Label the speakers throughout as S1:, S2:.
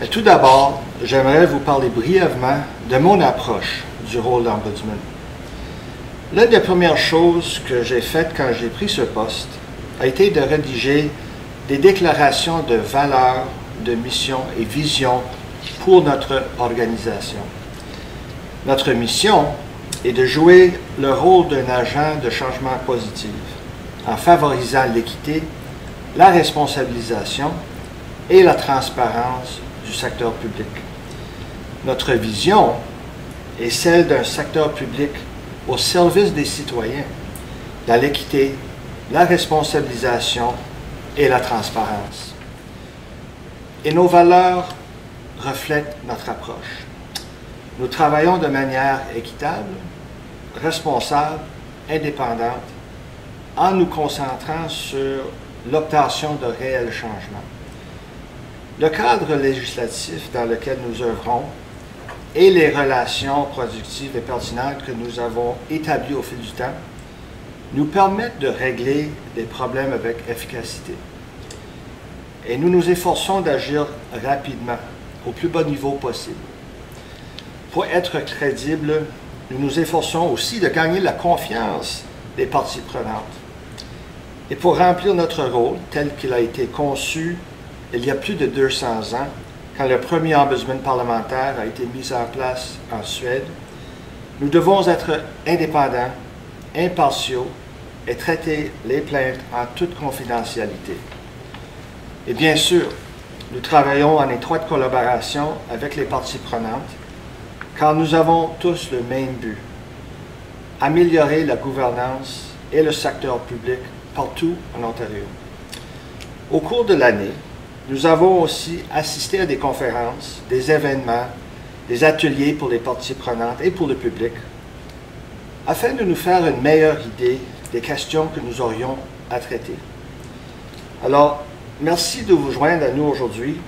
S1: Mais tout d'abord, j'aimerais vous parler brièvement de mon approche du rôle d'ombudsman. L'une des premières choses que j'ai faites quand j'ai pris ce poste a été de rédiger des déclarations de valeurs, de mission et vision pour notre organisation. Notre mission est de jouer le rôle d'un agent de changement positif en favorisant l'équité, la responsabilisation et la transparence du secteur public. Notre vision est celle d'un secteur public au service des citoyens, dans l'équité, la responsabilisation et la transparence. Et nos valeurs reflètent notre approche. Nous travaillons de manière équitable, responsable, indépendante, en nous concentrant sur l'obtention de réels changements. Le cadre législatif dans lequel nous œuvrons et les relations productives et pertinentes que nous avons établies au fil du temps nous permettent de régler des problèmes avec efficacité. Et nous nous efforçons d'agir rapidement, au plus bas niveau possible. Pour être crédibles, nous nous efforçons aussi de gagner la confiance des parties prenantes. Et pour remplir notre rôle tel qu'il a été conçu il y a plus de 200 ans, quand le premier ombudsman parlementaire a été mis en place en Suède, nous devons être indépendants, impartiaux et traiter les plaintes en toute confidentialité. Et bien sûr, nous travaillons en étroite collaboration avec les parties prenantes, car nous avons tous le même but, améliorer la gouvernance et le secteur public partout en Ontario. Au cours de l'année, nous avons aussi assisté à des conférences, des événements, des ateliers pour les parties prenantes et pour le public, afin de nous faire une meilleure idée des questions que nous aurions à traiter. Alors, merci de vous joindre à nous aujourd'hui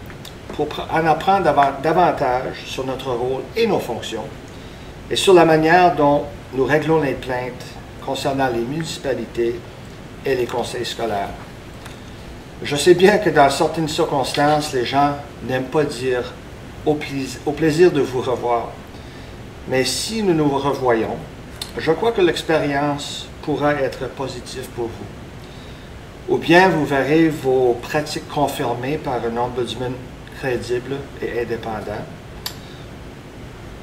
S1: pour en apprendre davantage sur notre rôle et nos fonctions et sur la manière dont nous réglons les plaintes concernant les municipalités et les conseils scolaires. Je sais bien que dans certaines circonstances, les gens n'aiment pas dire au, plaisir de vous revoir. Mais si nous nous revoyons, je crois que l'expérience pourra être positive pour vous. Ou bien vous verrez vos pratiques confirmées par un ombudsman crédible et indépendant.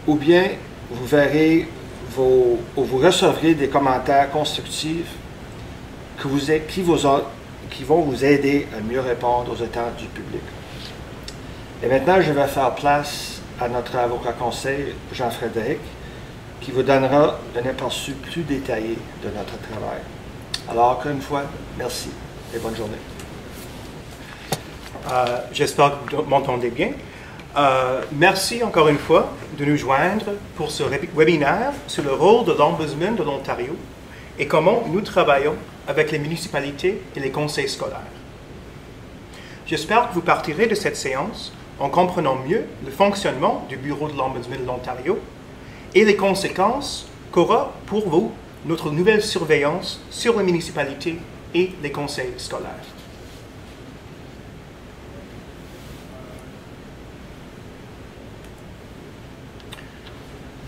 S1: Ou bien vous verrez vos, ou vous recevrez des commentaires constructifs que vous, qui vous, qui vont vous aider à mieux répondre aux attentes du public. Et maintenant, je vais faire place à notre avocat conseil, Jean-Frédéric, qui vous donnera un aperçu plus détaillé de notre travail. Alors, encore une fois, merci et bonne journée.
S2: Euh, j'espère que vous m'entendez bien. Euh, merci encore une fois de nous joindre pour ce webinaire sur le rôle de l'Ombudsman de l'Ontario et comment nous travaillons avec les municipalités et les conseils scolaires. J'espère que vous partirez de cette séance en comprenant mieux le fonctionnement du Bureau de l'Ombudsman de l'Ontario et les conséquences qu'aura pour vous notre nouvelle surveillance sur les municipalités et les conseils scolaires.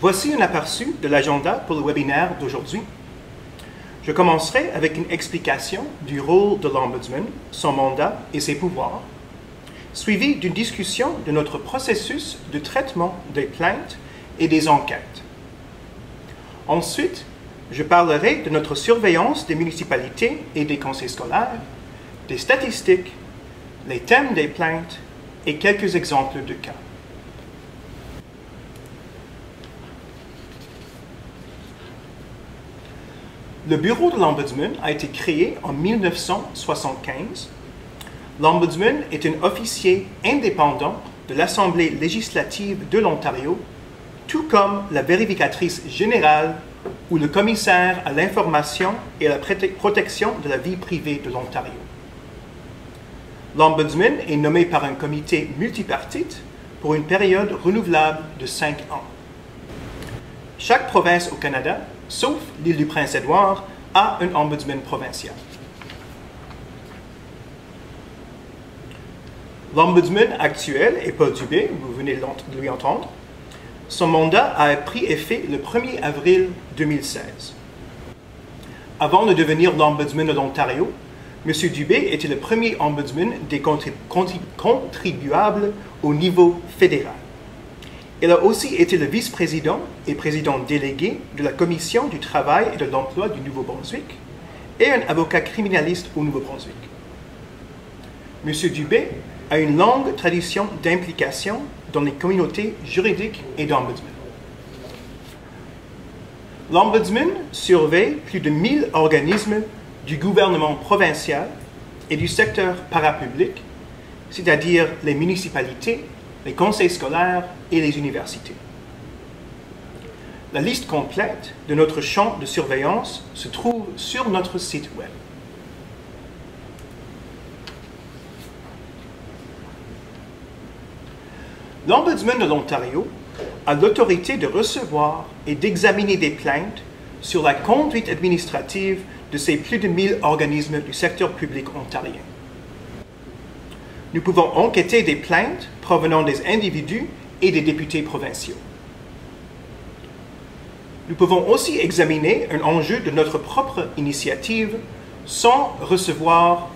S2: Voici un aperçu de l'agenda pour le webinaire d'aujourd'hui. Je commencerai avec une explication du rôle de l'Ombudsman, son mandat et ses pouvoirs, suivi d'une discussion de notre processus de traitement des plaintes et des enquêtes. Ensuite, je parlerai de notre surveillance des municipalités et des conseils scolaires, des statistiques, les thèmes des plaintes et quelques exemples de cas. Le bureau de l'Ombudsman a été créé en 1975. L'Ombudsman est un officier indépendant de l'Assemblée législative de l'Ontario, tout comme la vérificatrice générale ou le commissaire à l'information et à la protection de la vie privée de l'Ontario. L'Ombudsman est nommé par un comité multipartite pour une période renouvelable de cinq ans. Chaque province au Canada sauf l'île du Prince-Édouard, a un ombudsman provincial. L'ombudsman actuel est Paul Dubé, vous venez de lui entendre. Son mandat a pris effet le 1er avril 2016. Avant de devenir l'ombudsman de l'Ontario, M. Dubé était le premier ombudsman des contribuables au niveau fédéral. Il a aussi été le vice-président et président délégué de la Commission du travail et de l'emploi du Nouveau-Brunswick et un avocat criminaliste au Nouveau-Brunswick. M. Dubé a une longue tradition d'implication dans les communautés juridiques et d'ombudsman. L'ombudsman surveille plus de 1000 organismes du gouvernement provincial et du secteur parapublic, c'est-à-dire les municipalités, les conseils scolaires et les universités. La liste complète de notre champ de surveillance se trouve sur notre site web. L'Ombudsman de l'Ontario a l'autorité de recevoir et d'examiner des plaintes sur la conduite administrative de ces plus de 1000 organismes du secteur public ontarien. Nous pouvons enquêter des plaintes provenant des individus et des députés provinciaux. Nous pouvons aussi examiner un enjeu de notre propre initiative sans recevoir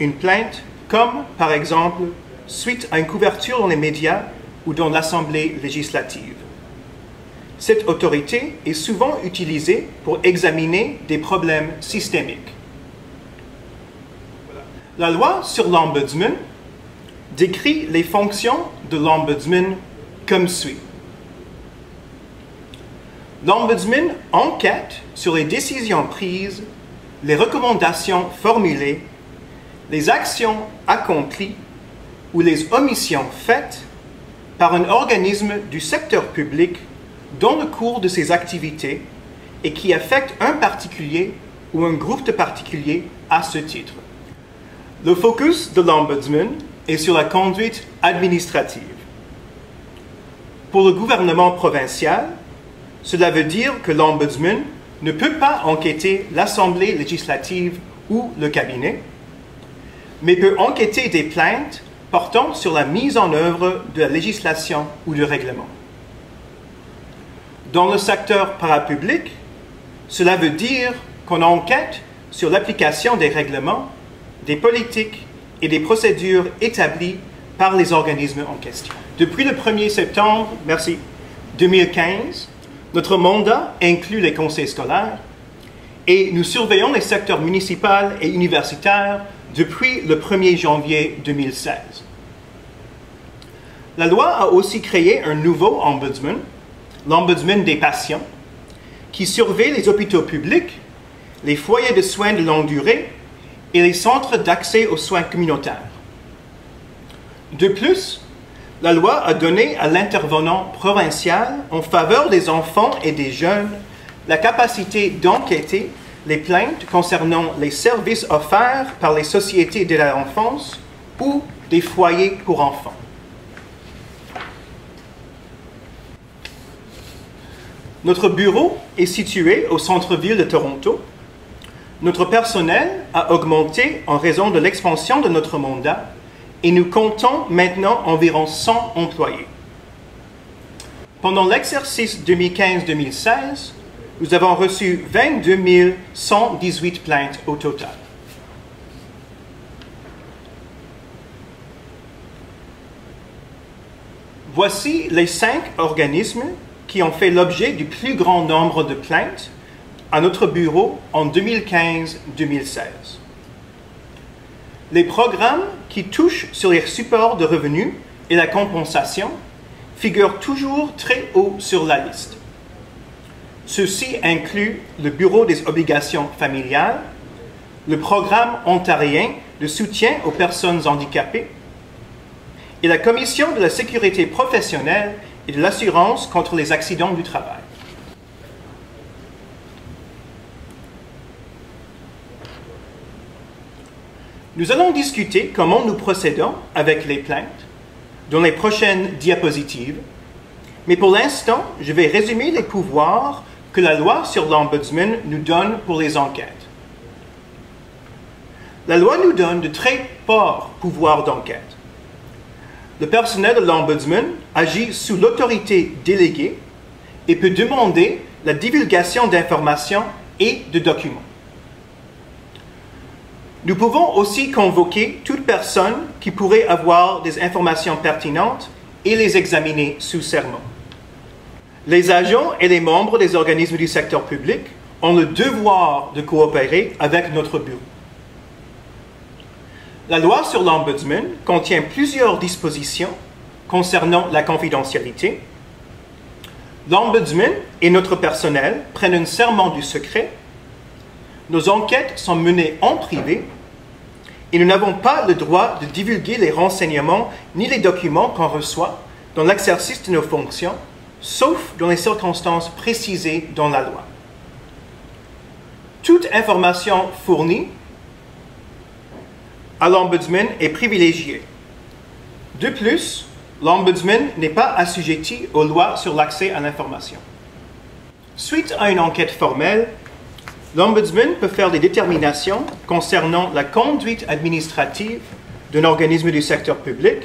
S2: une plainte, comme par exemple suite à une couverture dans les médias ou dans l'Assemblée législative. Cette autorité est souvent utilisée pour examiner des problèmes systémiques. La loi sur l'ombudsman décrit les fonctions de l'ombudsman comme suit. L'ombudsman enquête sur les décisions prises, les recommandations formulées, les actions accomplies ou les omissions faites par un organisme du secteur public dans le cours de ses activités et qui affectent un particulier ou un groupe de particuliers à ce titre. Le focus de l'Ombudsman est sur la conduite administrative. Pour le gouvernement provincial, cela veut dire que l'Ombudsman ne peut pas enquêter l'Assemblée législative ou le cabinet, mais peut enquêter des plaintes portant sur la mise en œuvre de la législation ou du règlement. Dans le secteur parapublic, cela veut dire qu'on enquête sur l'application des règlements, des politiques et des procédures établies par les organismes en question. Depuis le 1er septembre merci, 2015, notre mandat inclut les conseils scolaires et nous surveillons les secteurs municipaux et universitaires depuis le 1er janvier 2016. La loi a aussi créé un nouveau ombudsman, l'ombudsman des patients, qui surveille les hôpitaux publics, les foyers de soins de longue durée et les centres d'accès aux soins communautaires. De plus, la loi a donné à l'intervenant provincial en faveur des enfants et des jeunes la capacité d'enquêter les plaintes concernant les services offerts par les sociétés de l'enfance ou des foyers pour enfants. Notre bureau est situé au centre-ville de Toronto. Notre personnel a augmenté en raison de l'expansion de notre mandat et nous comptons maintenant environ 100 employés. Pendant l'exercice 2015-2016, nous avons reçu 22 118 plaintes au total. Voici les cinq organismes qui ont fait l'objet du plus grand nombre de plaintes à notre bureau en 2015-2016. Les programmes qui touchent sur les supports de revenus et la compensation figurent toujours très haut sur la liste. Ceci inclut le Bureau des obligations familiales, le Programme ontarien de soutien aux personnes handicapées et la Commission de la sécurité professionnelle et de l'assurance contre les accidents du travail. Nous allons discuter comment nous procédons avec les plaintes dans les prochaines diapositives, mais pour l'instant, je vais résumer les pouvoirs que la loi sur l'Ombudsman nous donne pour les enquêtes. La loi nous donne de très forts pouvoirs d'enquête. Le personnel de l'Ombudsman agit sous l'autorité déléguée et peut demander la divulgation d'informations et de documents. Nous pouvons aussi convoquer toute personne qui pourrait avoir des informations pertinentes et les examiner sous serment. Les agents et les membres des organismes du secteur public ont le devoir de coopérer avec notre bureau. La loi sur l'Ombudsman contient plusieurs dispositions concernant la confidentialité. L'Ombudsman et notre personnel prennent un serment du secret nos enquêtes sont menées en privé et nous n'avons pas le droit de divulguer les renseignements ni les documents qu'on reçoit dans l'exercice de nos fonctions, sauf dans les circonstances précisées dans la loi. Toute information fournie à l'Ombudsman est privilégiée. De plus, l'Ombudsman n'est pas assujetti aux lois sur l'accès à l'information. Suite à une enquête formelle, L'Ombudsman peut faire des déterminations concernant la conduite administrative d'un organisme du secteur public.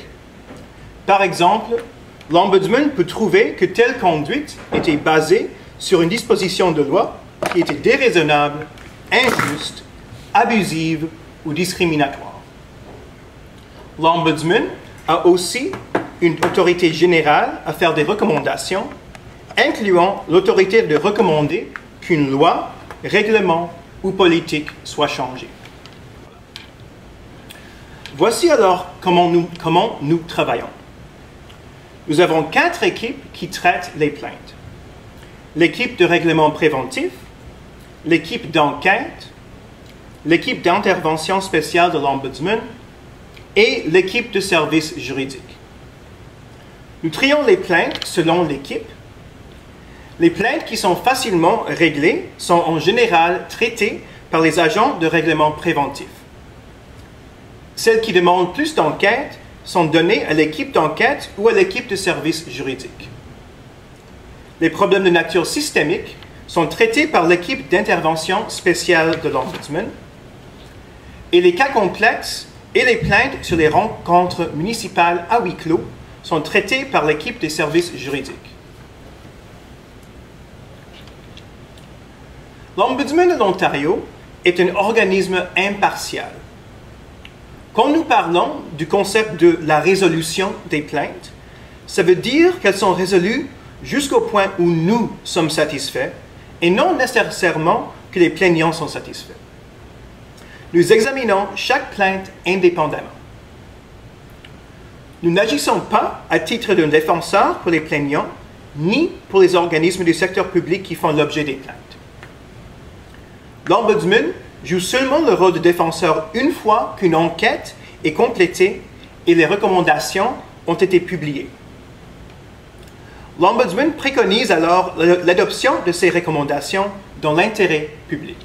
S2: Par exemple, l'Ombudsman peut trouver que telle conduite était basée sur une disposition de loi qui était déraisonnable, injuste, abusive ou discriminatoire. L'Ombudsman a aussi une autorité générale à faire des recommandations, incluant l'autorité de recommander qu'une loi règlement ou politique soit changé. Voici alors comment nous, comment nous travaillons. Nous avons quatre équipes qui traitent les plaintes. L'équipe de règlement préventif, l'équipe d'enquête, l'équipe d'intervention spéciale de l'Ombudsman et l'équipe de services juridiques. Nous trions les plaintes selon l'équipe les plaintes qui sont facilement réglées sont en général traitées par les agents de règlement préventif. Celles qui demandent plus d'enquête sont données à l'équipe d'enquête ou à l'équipe de services juridiques. Les problèmes de nature systémique sont traités par l'équipe d'intervention spéciale de l'Ombudsman et les cas complexes et les plaintes sur les rencontres municipales à huis clos sont traités par l'équipe des services juridiques. L'Ombudsman de l'Ontario est un organisme impartial. Quand nous parlons du concept de la résolution des plaintes, ça veut dire qu'elles sont résolues jusqu'au point où nous sommes satisfaits et non nécessairement que les plaignants sont satisfaits. Nous examinons chaque plainte indépendamment. Nous n'agissons pas à titre d'un défenseur pour les plaignants, ni pour les organismes du secteur public qui font l'objet des plaintes. L'Ombudsman joue seulement le rôle de défenseur une fois qu'une enquête est complétée et les recommandations ont été publiées. L'Ombudsman préconise alors l'adoption de ces recommandations dans l'intérêt public.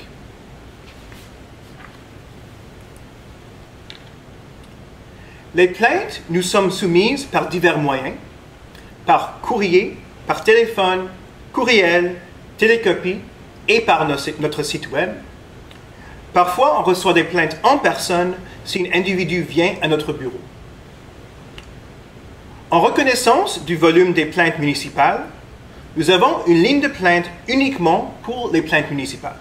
S2: Les plaintes nous sommes soumises par divers moyens, par courrier, par téléphone, courriel, télécopie et par notre site web. Parfois, on reçoit des plaintes en personne si un individu vient à notre bureau. En reconnaissance du volume des plaintes municipales, nous avons une ligne de plainte uniquement pour les plaintes municipales.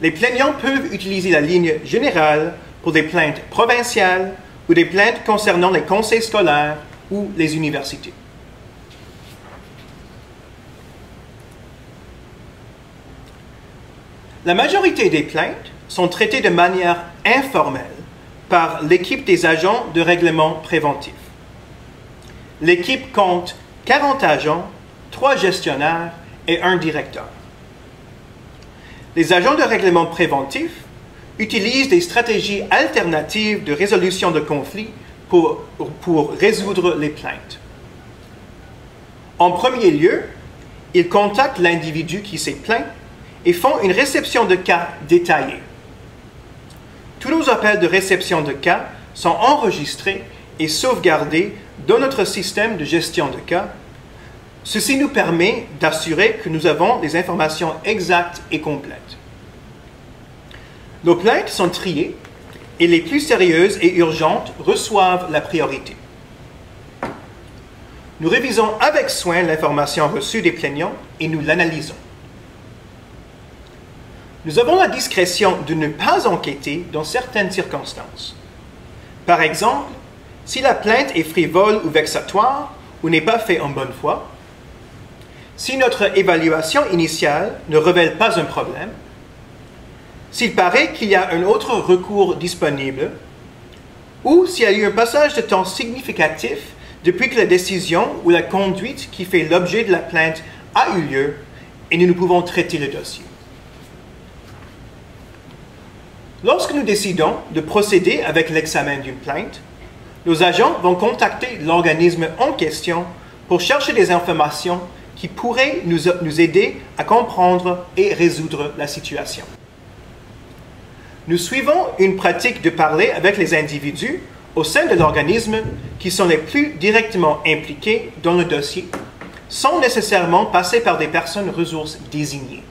S2: Les plaignants peuvent utiliser la ligne générale pour des plaintes provinciales ou des plaintes concernant les conseils scolaires ou les universités. La majorité des plaintes sont traitées de manière informelle par l'équipe des agents de règlement préventif. L'équipe compte 40 agents, 3 gestionnaires et un directeur. Les agents de règlement préventif utilisent des stratégies alternatives de résolution de conflits pour, pour résoudre les plaintes. En premier lieu, ils contactent l'individu qui s'est plaint et font une réception de cas détaillée. Tous nos appels de réception de cas sont enregistrés et sauvegardés dans notre système de gestion de cas. Ceci nous permet d'assurer que nous avons des informations exactes et complètes. Nos plaintes sont triées et les plus sérieuses et urgentes reçoivent la priorité. Nous révisons avec soin l'information reçue des plaignants et nous l'analysons. Nous avons la discrétion de ne pas enquêter dans certaines circonstances. Par exemple, si la plainte est frivole ou vexatoire ou n'est pas faite en bonne foi, si notre évaluation initiale ne révèle pas un problème, s'il paraît qu'il y a un autre recours disponible, ou s'il y a eu un passage de temps significatif depuis que la décision ou la conduite qui fait l'objet de la plainte a eu lieu et nous ne pouvons traiter le dossier. Lorsque nous décidons de procéder avec l'examen d'une plainte, nos agents vont contacter l'organisme en question pour chercher des informations qui pourraient nous, nous, aider à comprendre et résoudre la situation. Nous suivons une pratique de parler avec les individus au sein de l'organisme qui sont les plus directement impliqués dans le dossier, sans nécessairement passer par des personnes ressources désignées.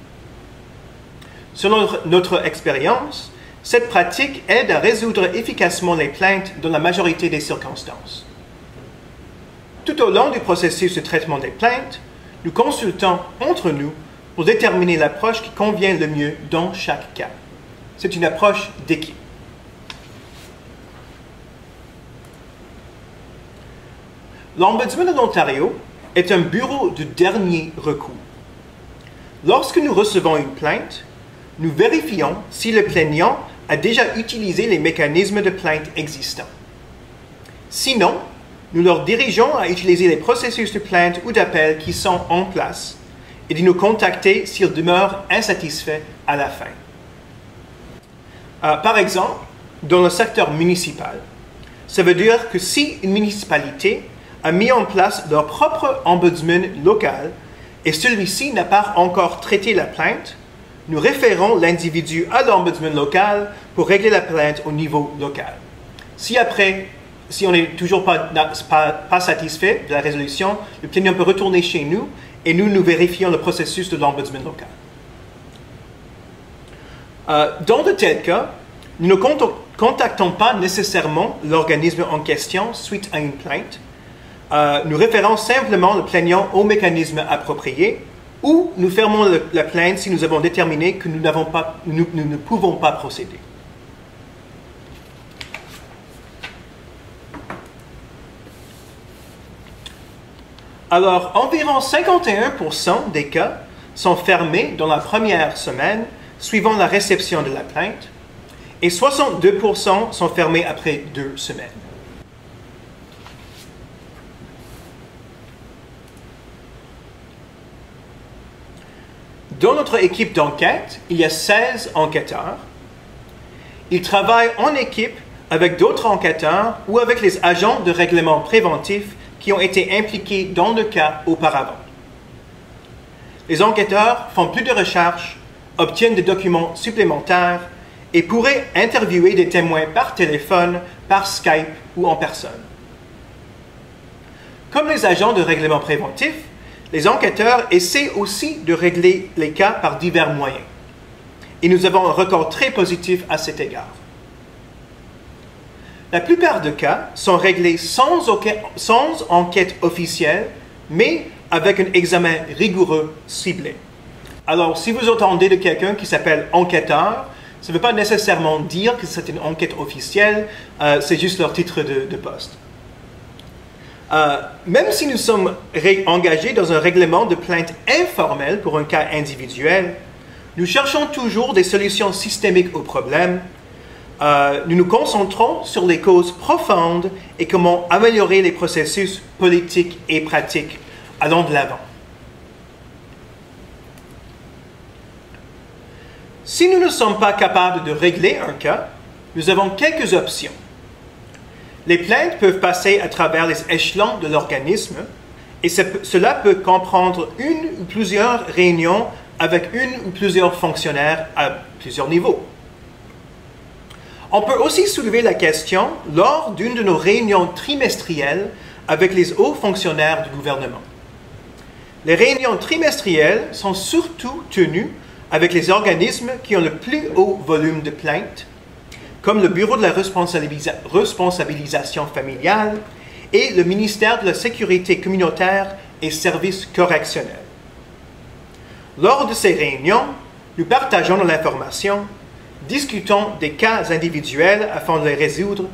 S2: Selon notre expérience, cette pratique aide à résoudre efficacement les plaintes dans la majorité des circonstances. Tout au long du processus de traitement des plaintes, nous consultons entre nous pour déterminer l'approche qui convient le mieux dans chaque cas. C'est une approche d'équipe. L'Ombudsman de l'Ontario est un bureau de dernier recours. Lorsque nous recevons une plainte, nous vérifions si le plaignant a déjà utilisé les mécanismes de plainte existants. Sinon, nous leur dirigeons à utiliser les processus de plainte ou d'appel qui sont en place et de nous contacter s'ils demeurent insatisfaits à la fin. Euh, par exemple, dans le secteur municipal, ça veut dire que si une municipalité a mis en place leur propre ombudsman local et celui-ci n'a pas encore traité la plainte, nous référons l'individu à l'ombudsman local pour régler la plainte au niveau local. Si après, si on n'est toujours pas, satisfait de la résolution, le plaignant peut retourner chez nous et nous, nous vérifions le processus de l'ombudsman local. Euh, dans de tels cas, nous ne contactons pas nécessairement l'organisme en question suite à une plainte. Euh, nous référons simplement le plaignant au mécanisme approprié ou nous fermons la plainte si nous avons déterminé que nous, nous, ne pouvons pas procéder? Alors, environ 51% des cas sont fermés dans la première semaine suivant la réception de la plainte et 62% sont fermés après deux semaines. Dans notre équipe d'enquête, il y a 16 enquêteurs. Ils travaillent en équipe avec d'autres enquêteurs ou avec les agents de règlement préventif qui ont été impliqués dans le cas auparavant. Les enquêteurs font plus de recherches, obtiennent des documents supplémentaires et pourraient interviewer des témoins par téléphone, par Skype ou en personne. Comme les agents de règlement préventif, les enquêteurs essaient aussi de régler les cas par divers moyens. Et nous avons un record très positif à cet égard. La plupart des cas sont réglés sans, enquête officielle, mais avec un examen rigoureux ciblé. Alors, si vous entendez de quelqu'un qui s'appelle enquêteur, ça ne veut pas nécessairement dire que c'est une enquête officielle, euh, c'est juste leur titre de poste. Euh, même si nous sommes engagés dans un règlement de plainte informel pour un cas individuel, nous cherchons toujours des solutions systémiques aux problèmes. Euh, nous nous concentrons sur les causes profondes et comment améliorer les processus politiques et pratiques allant de l'avant. Si nous ne sommes pas capables de régler un cas, nous avons quelques options. Les plaintes peuvent passer à travers les échelons de l'organisme et cela peut comprendre une ou plusieurs réunions avec une ou plusieurs fonctionnaires à plusieurs niveaux. On peut aussi soulever la question lors d'une de nos réunions trimestrielles avec les hauts fonctionnaires du gouvernement. Les réunions trimestrielles sont surtout tenues avec les organismes qui ont le plus haut volume de plaintes, comme le Bureau de la responsabilisation familiale et le ministère de la Sécurité communautaire et services correctionnels. Lors de ces réunions, nous partageons de l'information, discutons des cas individuels afin de les résoudre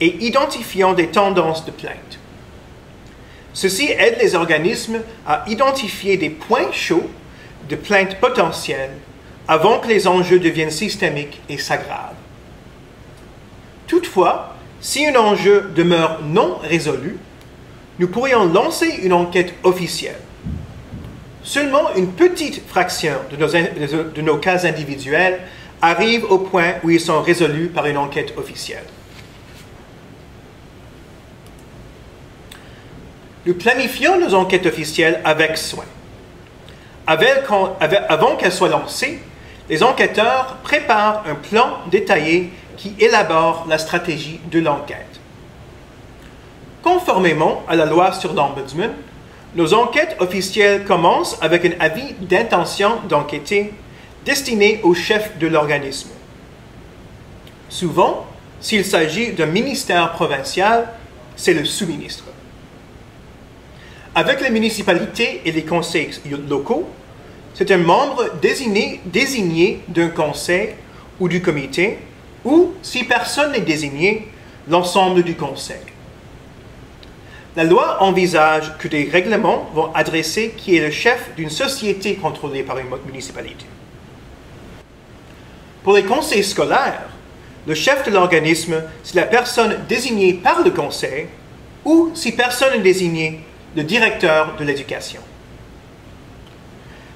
S2: et identifions des tendances de plainte. Ceci aide les organismes à identifier des points chauds de plainte potentielles avant que les enjeux deviennent systémiques et s'aggravent. Toutefois, si un enjeu demeure non résolu, nous pourrions lancer une enquête officielle. Seulement une petite fraction de nos, de cas individuels arrive au point où ils sont résolus par une enquête officielle. Nous planifions nos enquêtes officielles avec soin. avant qu'elles soient lancées, les enquêteurs préparent un plan détaillé qui élabore la stratégie de l'enquête. Conformément à la loi sur l'Ombudsman, nos enquêtes officielles commencent avec un avis d'intention d'enquêter destiné au chef de l'organisme. Souvent, s'il s'agit d'un ministère provincial, c'est le sous-ministre. Avec les municipalités et les conseils locaux, c'est un membre désigné, désigné d'un conseil ou du comité ou, si personne n'est désigné, l'ensemble du Conseil. La loi envisage que des règlements vont adresser qui est le chef d'une société contrôlée par une municipalité. Pour les conseils scolaires, le chef de l'organisme, c'est la personne désignée par le conseil ou, si personne n'est désigné, le directeur de l'éducation.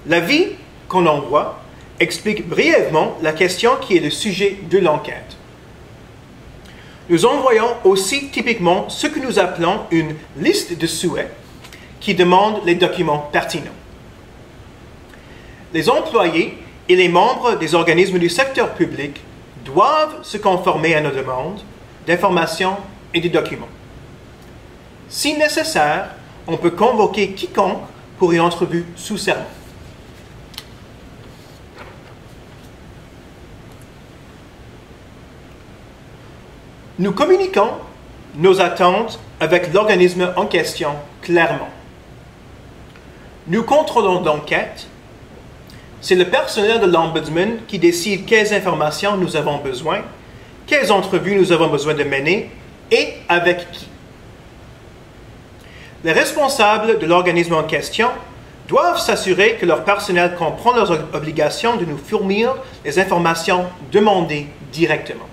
S2: L'avis qu'on envoie explique brièvement la question qui est le sujet de l'enquête. Nous envoyons aussi typiquement ce que nous appelons une liste de souhaits qui demande les documents pertinents. Les employés et les membres des organismes du secteur public doivent se conformer à nos demandes d'informations et de documents. Si nécessaire, on peut convoquer quiconque pour une entrevue sous serment. Nous communiquons nos attentes avec l'organisme en question clairement. Nous contrôlons l'enquête. C'est le personnel de l'Ombudsman qui décide quelles informations nous avons besoin, quelles entrevues nous avons besoin de mener et avec qui. Les responsables de l'organisme en question doivent s'assurer que leur personnel comprend leurs obligations de nous fournir les informations demandées directement.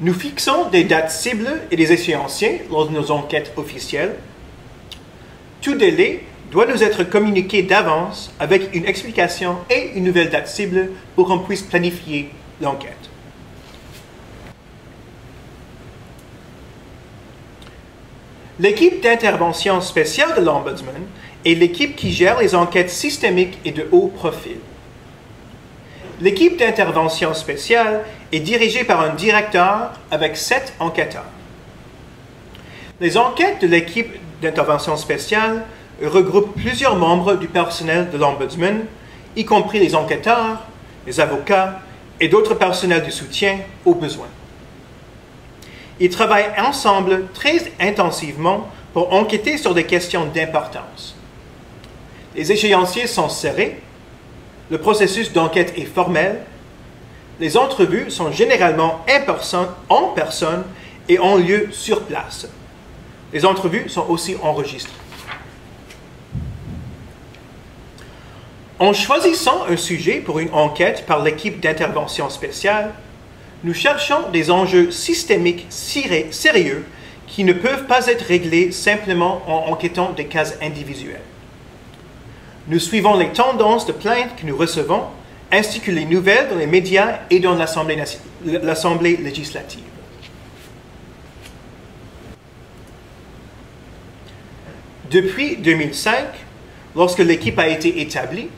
S2: Nous fixons des dates cibles et des échéanciers lors de nos enquêtes officielles. Tout délai doit nous être communiqué d'avance avec une explication et une nouvelle date cible pour qu'on puisse planifier l'enquête. L'équipe d'intervention spéciale de l'Ombudsman est l'équipe qui gère les enquêtes systémiques et de haut profil. L'équipe d'intervention spéciale est dirigée par un directeur avec sept enquêteurs. Les enquêtes de l'équipe d'intervention spéciale regroupent plusieurs membres du personnel de l'Ombudsman, y compris les enquêteurs, les avocats et d'autres personnels de soutien aux besoins. Ils travaillent ensemble très intensivement pour enquêter sur des questions d'importance. Les échéanciers sont serrés le processus d'enquête est formel. Les entrevues sont généralement en personne et ont lieu sur place. Les entrevues sont aussi enregistrées. En choisissant un sujet pour une enquête par l'équipe d'intervention spéciale, nous cherchons des enjeux systémiques sérieux qui ne peuvent pas être réglés simplement en enquêtant des cas individuels. Nous suivons les tendances de plaintes que nous recevons, ainsi que les nouvelles dans les médias et dans l'Assemblée législative. Depuis 2005, lorsque l'équipe a été établie,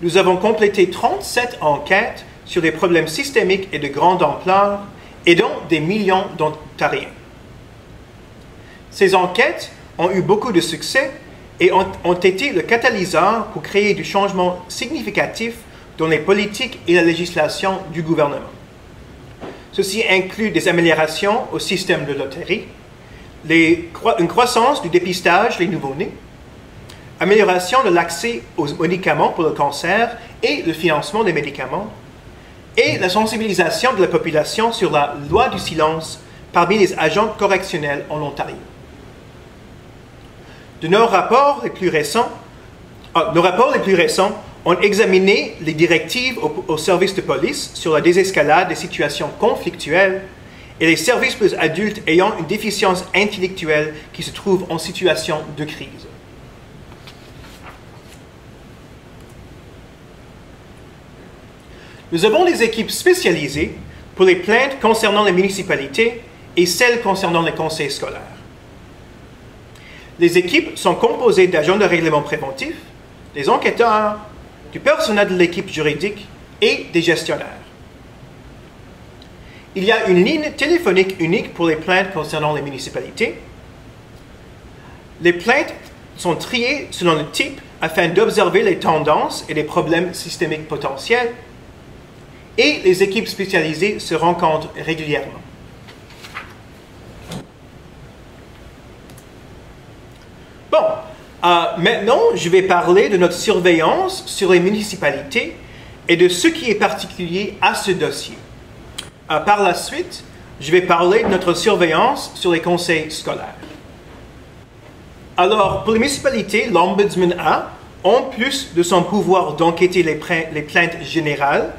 S2: nous avons complété 37 enquêtes sur des problèmes systémiques et de grande ampleur, aidant des millions d'Ontariens. Ces enquêtes ont eu beaucoup de succès et ont, été le catalyseur pour créer du changement significatif dans les politiques et la législation du gouvernement. Ceci inclut des améliorations au système de loterie, une croissance du dépistage des nouveau-nés, amélioration de l'accès aux médicaments pour le cancer et le financement des médicaments, et la sensibilisation de la population sur la loi du silence parmi les agents correctionnels en Ontario. De nos rapports les plus récents, ah, nos rapports les plus récents ont examiné les directives au, au service de police sur la désescalade des situations conflictuelles et les services pour les adultes ayant une déficience intellectuelle qui se trouvent en situation de crise. Nous avons des équipes spécialisées pour les plaintes concernant les municipalités et celles concernant les conseils scolaires. Les équipes sont composées d'agents de règlement préventif, des enquêteurs, du personnel de l'équipe juridique et des gestionnaires. Il y a une ligne téléphonique unique pour les plaintes concernant les municipalités. Les plaintes sont triées selon le type afin d'observer les tendances et les problèmes systémiques potentiels et les équipes spécialisées se rencontrent régulièrement. Bon, euh, maintenant, je vais parler de notre surveillance sur les municipalités et de ce qui est particulier à ce dossier. Euh, par la suite, je vais parler de notre surveillance sur les conseils scolaires. Alors, pour les municipalités, l'Ombudsman a, en plus de son pouvoir d'enquêter les, les plaintes générales,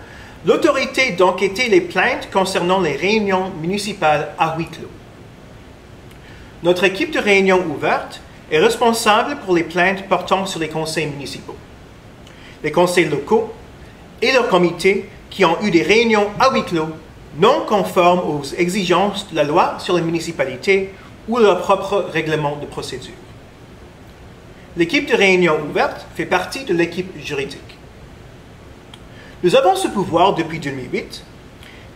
S2: l'autorité d'enquêter les plaintes concernant les réunions municipales à huis clos. Notre équipe de réunion ouverte est responsable pour les plaintes portant sur les conseils municipaux, les conseils locaux et leurs comités qui ont eu des réunions à huis clos non conformes aux exigences de la loi sur les municipalités ou leur propre règlement de procédure. L'équipe de réunion ouverte fait partie de l'équipe juridique. Nous avons ce pouvoir depuis 2008.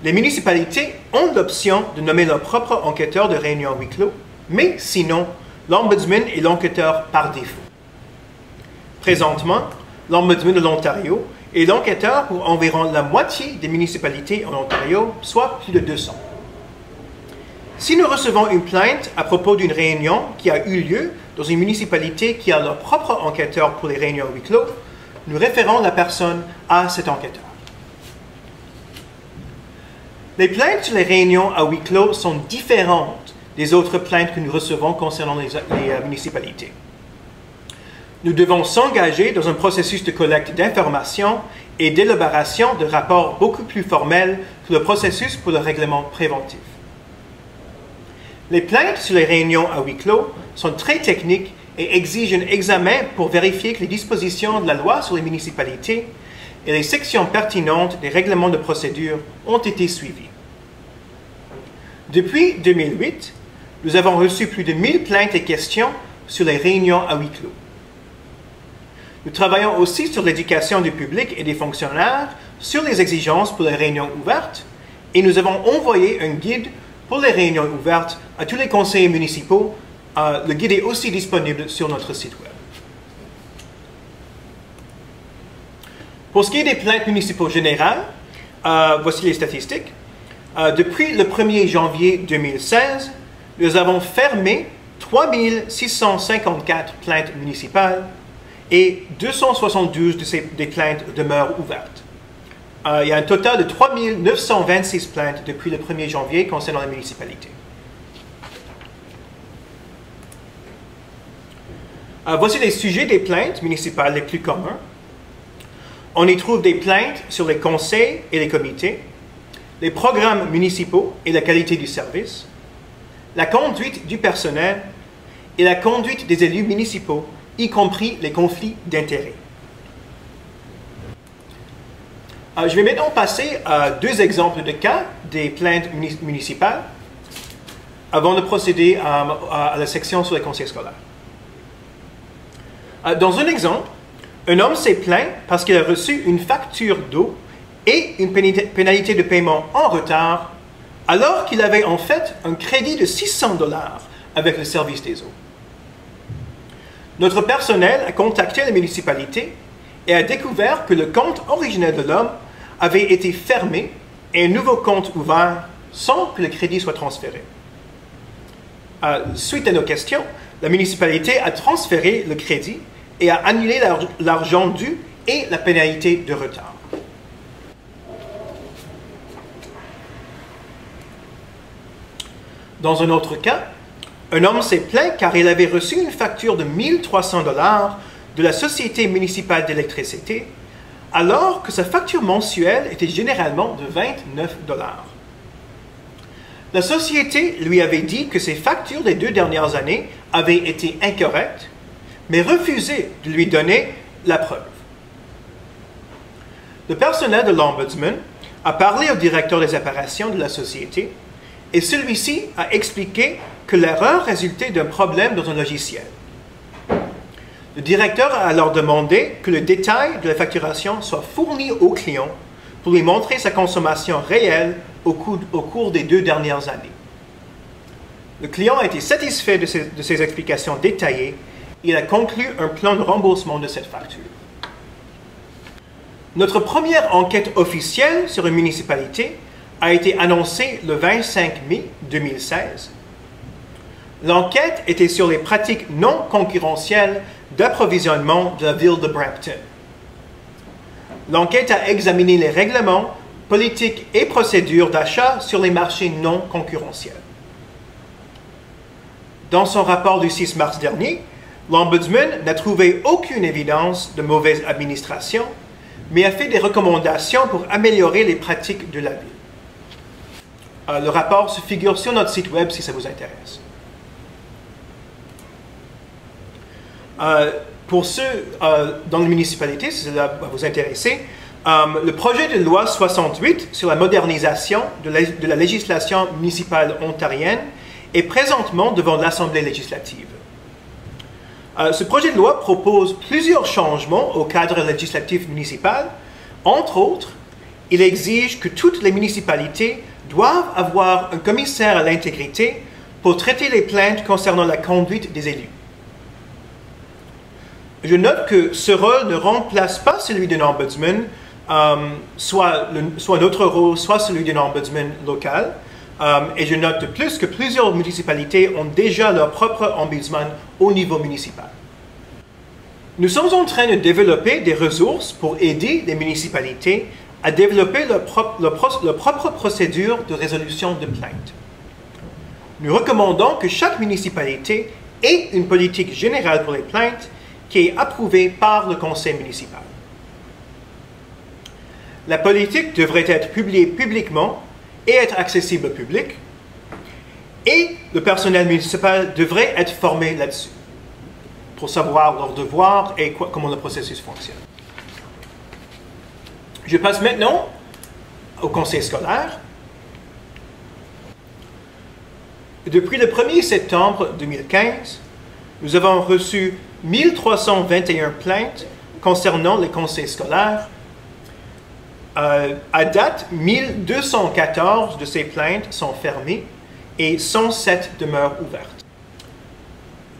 S2: Les municipalités ont l'option de nommer leur propre enquêteur de réunion huis clos, mais sinon, l'Ombudsman est l'enquêteur par défaut. Présentement, l'Ombudsman de l'Ontario est l'enquêteur pour environ la moitié des municipalités en Ontario, soit plus de 200. Si nous recevons une plainte à propos d'une réunion qui a eu lieu dans une municipalité qui a leur propre enquêteur pour les réunions huis clos, nous référons la personne à cet enquêteur. Les plaintes sur les réunions à huis clos sont différentes des autres plaintes que nous recevons concernant les, euh, municipalités. Nous devons s'engager dans un processus de collecte d'informations et d'élaboration de rapports beaucoup plus formels que le processus pour le règlement préventif. Les plaintes sur les réunions à huis clos sont très techniques et exige un examen pour vérifier que les dispositions de la loi sur les municipalités et les sections pertinentes des règlements de procédure ont été suivies. Depuis 2008, nous avons reçu plus de 1000 plaintes et questions sur les réunions à huis clos. Nous travaillons aussi sur l'éducation du public et des fonctionnaires sur les exigences pour les réunions ouvertes et nous avons envoyé un guide pour les réunions ouvertes à tous les conseillers municipaux euh, le guide est aussi disponible sur notre site web. Pour ce qui est des plaintes municipaux générales, euh, voici les statistiques. Euh, depuis le 1er janvier 2016, nous avons fermé 3654 plaintes municipales et 272 de ces des plaintes demeurent ouvertes. il y a un total de 3926 plaintes depuis le 1er janvier concernant les municipalités. Euh, voici les sujets des plaintes municipales les plus communs. On y trouve des plaintes sur les conseils et les comités, les programmes municipaux et la qualité du service, la conduite du personnel et la conduite des élus municipaux, y compris les conflits d'intérêts. Euh, je vais maintenant passer à deux exemples de cas des plaintes municipales avant de procéder à la section sur les conseils scolaires. Euh, dans un exemple, un homme s'est plaint parce qu'il a reçu une facture d'eau et une pénalité de paiement en retard, alors qu'il avait en fait un crédit de 600 dollars avec le service des eaux. Notre personnel a contacté la municipalité et a découvert que le compte originel de l'homme avait été fermé et un nouveau compte ouvert sans que le crédit soit transféré. Euh, suite à nos questions, la municipalité a transféré le crédit et a annulé l'argent dû et la pénalité de retard. Dans un autre cas, un homme s'est plaint car il avait reçu une facture de 1300 dollars de la Société municipale d'électricité, alors que sa facture mensuelle était généralement de 29 dollars. La société lui avait dit que ses factures des deux dernières années avaient été incorrectes, mais refusait de lui donner la preuve. Le personnel de l'Ombudsman a parlé au directeur des opérations de la société et celui-ci a expliqué que l'erreur résultait d'un problème dans un logiciel. Le directeur a alors demandé que le détail de la facturation soit fourni au client pour lui montrer sa consommation réelle au cours, des deux dernières années. Le client a été satisfait de ces, explications détaillées et a conclu un plan de remboursement de cette facture. Notre première enquête officielle sur une municipalité a été annoncée le 25 mai 2016. L'enquête était sur les pratiques non concurrentielles d'approvisionnement de la ville de Brampton. L'enquête a examiné les règlements, politiques et procédures d'achat sur les marchés non concurrentiels. Dans son rapport du 6 mars dernier, l'Ombudsman n'a trouvé aucune évidence de mauvaise administration mais a fait des recommandations pour améliorer les pratiques de la ville. Euh, le rapport se figure sur notre site web si ça vous intéresse. Euh, pour ceux euh, dans la municipalité, si cela va vous intéresser, le projet de loi 68 sur la modernisation de la législation municipale ontarienne est présentement devant l'Assemblée législative. Ce projet de loi propose plusieurs changements au cadre législatif municipal. Entre autres, il exige que toutes les municipalités doivent avoir un commissaire à l'intégrité pour traiter les plaintes concernant la conduite des élus. Je note que ce rôle ne remplace pas celui d'un ombudsman, euh, soit, notre rôle, soit celui d'un ombudsman local. Euh, et je note de plus que plusieurs municipalités ont déjà leur propre ombudsman au niveau municipal. Nous sommes en train de développer des ressources pour aider les municipalités à développer leur propre, procédure de résolution de plainte. Nous recommandons que chaque municipalité ait une politique générale pour les plaintes qui est approuvée par le conseil municipal. La politique devrait être publiée publiquement et être accessible au public, et le personnel municipal devrait être formé là-dessus, pour savoir leurs devoirs et comment le processus fonctionne. Je passe maintenant au conseil scolaire. Depuis le 1er septembre 2015, nous avons reçu 1321 plaintes concernant les conseils scolaires euh, à date, 1214 de ces plaintes sont fermées et 107 demeurent ouvertes.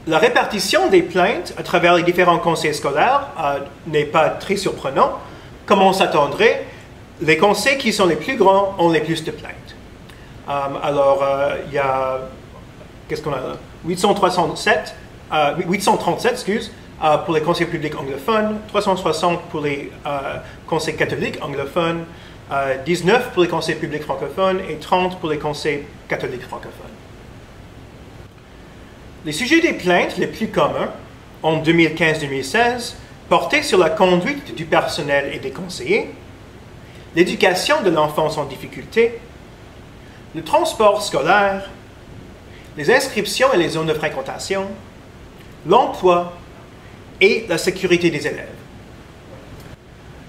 S2: La répartition des plaintes à travers les différents conseils scolaires euh, n'est pas très surprenant. Comme on s'attendrait, les conseils qui sont les plus grands ont les plus de plaintes. Euh, alors, il y a, qu'est-ce qu'on a là 837, 837 excuse, euh, pour les conseils publics anglophones, 360 pour les euh, conseils catholiques anglophones, 19 euh, pour les conseils publics francophones et 30 pour les conseils catholiques francophones. Les sujets des plaintes les plus communs en 2015-2016 portaient sur la conduite du personnel et des conseillers, l'éducation de l'enfance en difficulté, le transport scolaire, les inscriptions et les zones de fréquentation, l'emploi et la sécurité des élèves.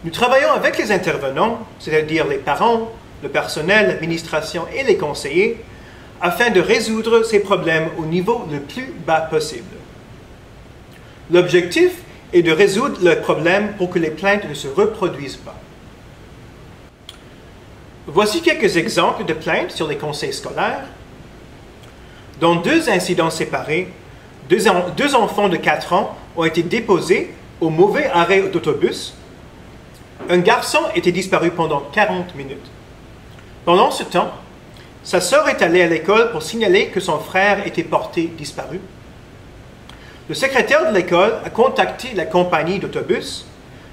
S2: Nous travaillons avec les intervenants, c'est-à-dire les parents, le personnel, l'administration et les conseillers, afin de résoudre ces problèmes au niveau le plus bas possible. L'objectif est de résoudre le problème pour que les plaintes ne se reproduisent pas. Voici quelques exemples de plaintes sur les conseils scolaires. Dans deux incidents séparés, deux, enfants de 4 ans ont été déposés au mauvais arrêt d'autobus. Un garçon était disparu pendant 40 minutes. Pendant ce temps, sa sœur est allée à l'école pour signaler que son frère était porté disparu. Le secrétaire de l'école a contacté la compagnie d'autobus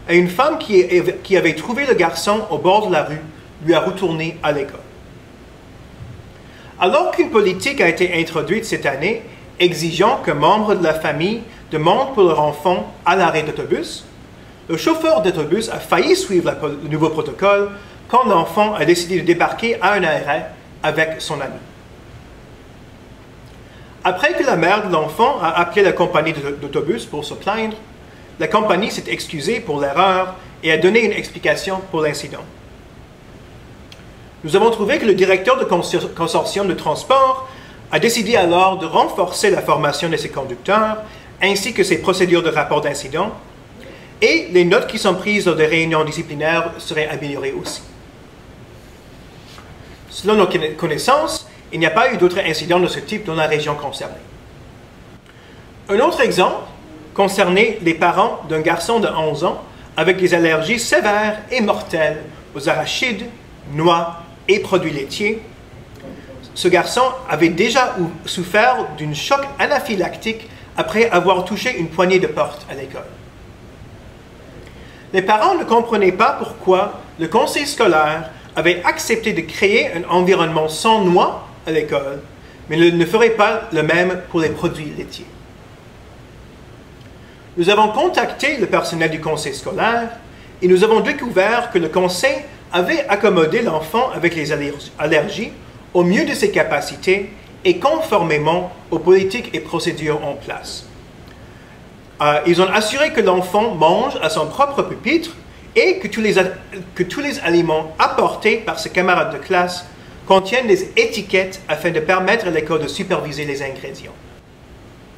S2: et une femme qui, avait trouvé le garçon au bord de la rue lui a retourné à l'école. Alors qu'une politique a été introduite cette année exigeant qu'un membre de la famille demande pour leur enfant à l'arrêt d'autobus, le chauffeur d'autobus a failli suivre le nouveau protocole quand l'enfant a décidé de débarquer à un arrêt avec son ami. Après que la mère de l'enfant a appelé la compagnie d'autobus pour se plaindre, la compagnie s'est excusée pour l'erreur et a donné une explication pour l'incident. Nous avons trouvé que le directeur du consortium de transport a décidé alors de renforcer la formation de ses conducteurs ainsi que ses procédures de rapport d'incident et les notes qui sont prises lors des réunions disciplinaires seraient améliorées aussi. Selon nos connaissances, il n'y a pas eu d'autres incidents de ce type dans la région concernée. Un autre exemple concernait les parents d'un garçon de 11 ans avec des allergies sévères et mortelles aux arachides, noix et produits laitiers. Ce garçon avait déjà souffert d'un choc anaphylactique après avoir touché une poignée de porte à l'école. Les parents ne comprenaient pas pourquoi le conseil scolaire avait accepté de créer un environnement sans noix à l'école, mais ne ferait pas le même pour les produits laitiers. Nous avons contacté le personnel du conseil scolaire et nous avons découvert que le conseil avait accommodé l'enfant avec les allergies au mieux de ses capacités et conformément aux politiques et procédures en place. Euh, ils ont assuré que l'enfant mange à son propre pupitre et que tous, les, que tous les aliments apportés par ses camarades de classe contiennent des étiquettes afin de permettre à l'école de superviser les ingrédients.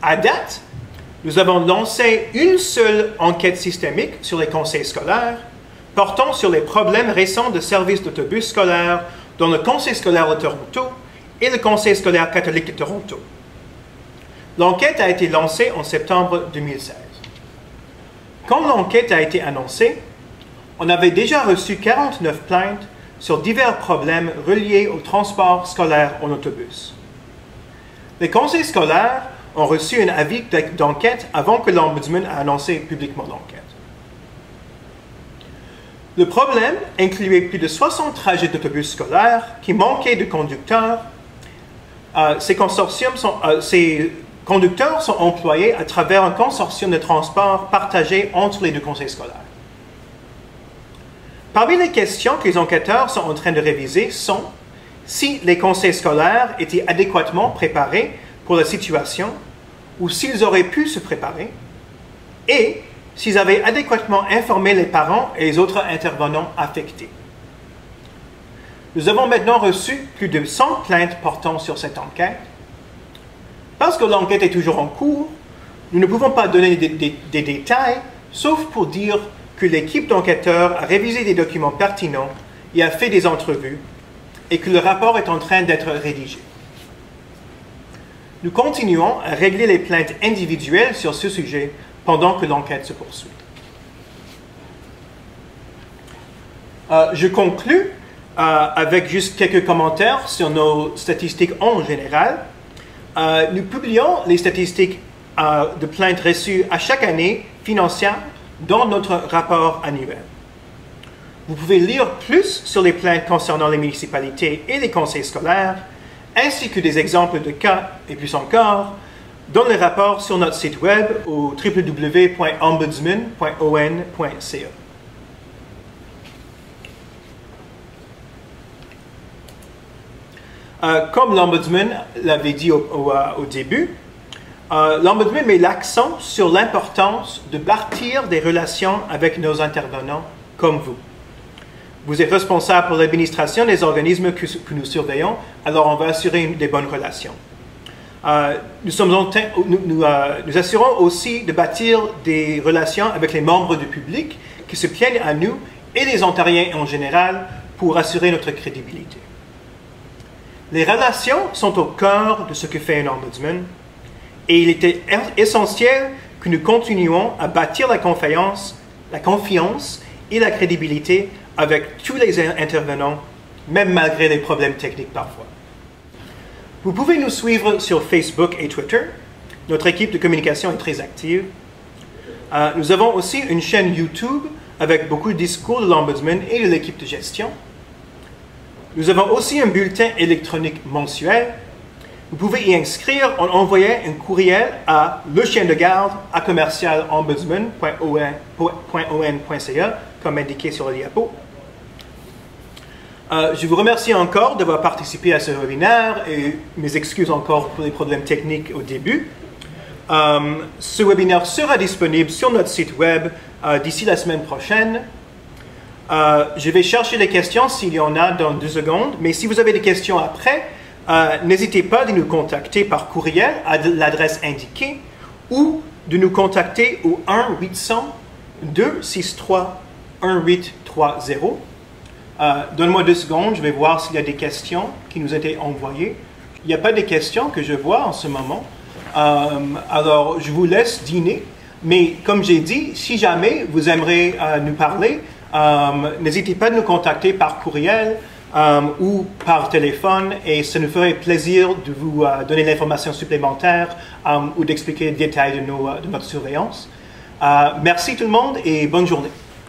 S2: À date, nous avons lancé une seule enquête systémique sur les conseils scolaires portant sur les problèmes récents de services d'autobus scolaires dans le Conseil scolaire de Toronto et le Conseil scolaire catholique de Toronto. L'enquête a été lancée en septembre 2016. Quand l'enquête a été annoncée, on avait déjà reçu 49 plaintes sur divers problèmes reliés au transport scolaire en autobus. Les conseils scolaires ont reçu un avis d'enquête avant que l'Ombudsman a annoncé publiquement l'enquête. Le problème incluait plus de 60 trajets d'autobus scolaires qui manquaient de conducteurs. Euh, euh, ces conducteurs sont employés à travers un consortium de transport partagé entre les deux conseils scolaires. Parmi les questions que les enquêteurs sont en train de réviser sont si les conseils scolaires étaient adéquatement préparés pour la situation ou s'ils auraient pu se préparer et s'ils avaient adéquatement informé les parents et les autres intervenants affectés. Nous avons maintenant reçu plus de 100 plaintes portant sur cette enquête. Parce que l'enquête est toujours en cours, nous ne pouvons pas donner des, des détails, sauf pour dire que l'équipe d'enquêteurs a révisé des documents pertinents et a fait des entrevues et que le rapport est en train d'être rédigé. Nous continuons à régler les plaintes individuelles sur ce sujet pendant que l'enquête se poursuit. Euh, je conclus euh, avec juste quelques commentaires sur nos statistiques en général. Euh, nous publions les statistiques de plaintes reçues à chaque année financière dans notre rapport annuel. Vous pouvez lire plus sur les plaintes concernant les municipalités et les conseils scolaires, ainsi que des exemples de cas et plus encore, dans le rapport sur notre site web au www.ombudsman.on.ca. Euh, comme l'Ombudsman l'avait dit au euh, début, euh, L'Ombudsman met l'accent sur l'importance de bâtir des relations avec nos intervenants comme vous. Vous êtes responsable pour l'administration des organismes que, nous surveillons, alors on va assurer des bonnes relations. Euh, nous, sommes nous, euh, nous, assurons aussi de bâtir des relations avec les membres du public qui se plaignent à nous et les Ontariens en général pour assurer notre crédibilité. Les relations sont au cœur de ce que fait un ombudsman et il était essentiel que nous continuions à bâtir la confiance, la confiance et la crédibilité avec tous les intervenants, même malgré les problèmes techniques parfois. Vous pouvez nous suivre sur Facebook et Twitter. Notre équipe de communication est très active. Euh, nous avons aussi une chaîne YouTube avec beaucoup de discours de l'Ombudsman et de l'équipe de gestion. Nous avons aussi un bulletin électronique mensuel. Vous pouvez y inscrire en envoyant un courriel à le chien de garde à commercialombudsman.on.ca comme indiqué sur le diapo. Euh, je vous remercie encore d'avoir participé à ce webinaire et mes excuses encore pour les problèmes techniques au début. Euh, ce webinaire sera disponible sur notre site web euh, d'ici la semaine prochaine. je vais chercher les questions s'il y en a dans deux secondes, mais si vous avez des questions après, n'hésitez pas de nous contacter par courriel à l'adresse indiquée ou de nous contacter au 1 800 263 1830. Euh, Donne-moi deux secondes, je vais voir s'il y a des questions qui nous été envoyées. Il n'y a pas de questions que je vois en ce moment. Euh, alors, je vous laisse dîner. Mais comme j'ai dit, si jamais vous aimeriez euh, nous parler, n'hésitez pas à nous contacter par courriel ou par téléphone et ça nous ferait plaisir de vous donner l'information supplémentaire ou d'expliquer les détails de notre surveillance. merci tout le monde et bonne journée.